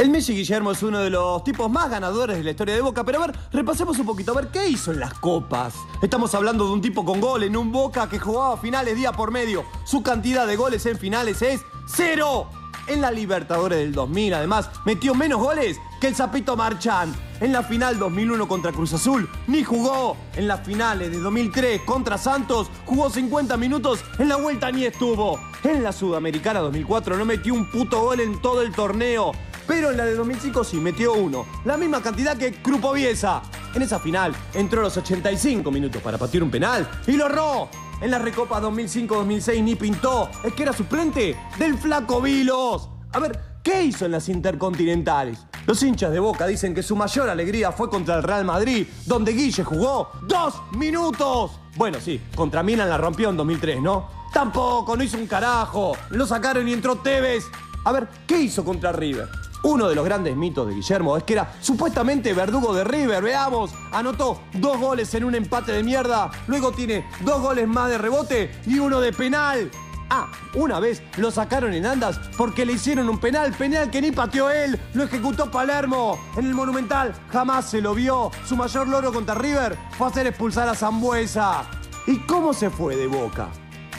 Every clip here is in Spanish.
El Messi Guillermo es uno de los tipos más ganadores de la historia de Boca, pero a ver, repasemos un poquito, a ver, ¿qué hizo en las copas? Estamos hablando de un tipo con gol en un Boca que jugaba finales día por medio. Su cantidad de goles en finales es cero. En la Libertadores del 2000, además, metió menos goles que el Zapito Marchán. En la final 2001 contra Cruz Azul, ni jugó. En las finales de 2003 contra Santos, jugó 50 minutos. En la vuelta ni estuvo. En la Sudamericana 2004 no metió un puto gol en todo el torneo. Pero en la de 2005 sí, metió uno. La misma cantidad que Krupoviesa. En esa final entró los 85 minutos para patear un penal y lo erró. En la Recopa 2005-2006 ni pintó. Es que era suplente del Flaco Vilos. A ver, ¿qué hizo en las Intercontinentales? Los hinchas de Boca dicen que su mayor alegría fue contra el Real Madrid, donde Guille jugó dos minutos. Bueno, sí, contra Milan la rompió en 2003, ¿no? Tampoco, no hizo un carajo. Lo sacaron y entró Tevez. A ver, ¿qué hizo contra River? Uno de los grandes mitos de Guillermo es que era supuestamente verdugo de River, veamos. Anotó dos goles en un empate de mierda, luego tiene dos goles más de rebote y uno de penal. Ah, una vez lo sacaron en andas porque le hicieron un penal, penal que ni pateó él, lo ejecutó Palermo. En el Monumental jamás se lo vio. Su mayor logro contra River fue hacer expulsar a Zambuesa. ¿Y cómo se fue de boca?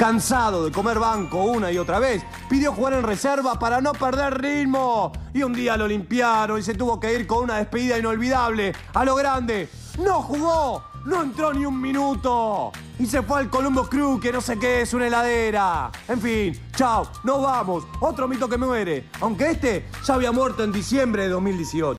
Cansado de comer banco una y otra vez, pidió jugar en reserva para no perder ritmo. Y un día lo limpiaron y se tuvo que ir con una despedida inolvidable. A lo grande, no jugó, no entró ni un minuto. Y se fue al Columbus Crew, que no sé qué es una heladera. En fin, chao, nos vamos. Otro mito que muere. Aunque este ya había muerto en diciembre de 2018.